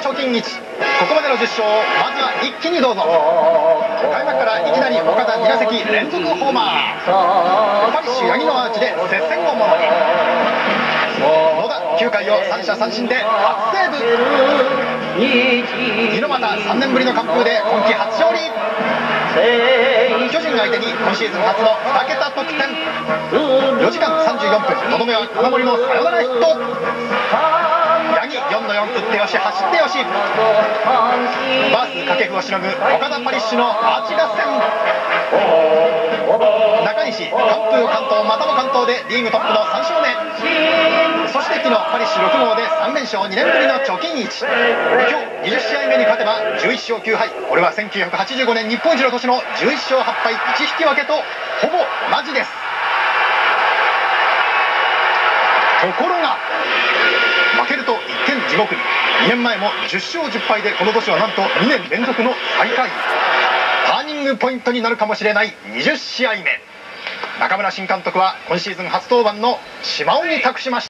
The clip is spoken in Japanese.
貯金1ここまでの10勝をまずは一気にどうぞ。開幕からいきなり岡田2打席連続ホーマー。パリッシュ八木のアーチで接戦をものに。野田9回を三者三振で初セーブ。猪俣3年ぶりの完封で今季初勝利。巨人相手に今シーズン初の2桁得点。4時間34分とどめは金森のサヨナラヒット八木4の4打ってよし走ってよし。バース掛布をしのぐ岡田パリッシュのアーチ合戦。中西完封関東またも関東でリーグトップの3勝目。そして昨日パリッシュ6号で3連勝2年ぶりの貯金1今日20試合目に勝てば11勝9敗。これは1985年日本一の年の11勝8敗1引き分けとほぼ同じです。ところが地獄に。2年前も10勝10敗でこの年はなんと2年連続の最下位。ターニングポイントになるかもしれない20試合目。中村新監督は今シーズン初登板の島尾に託しました。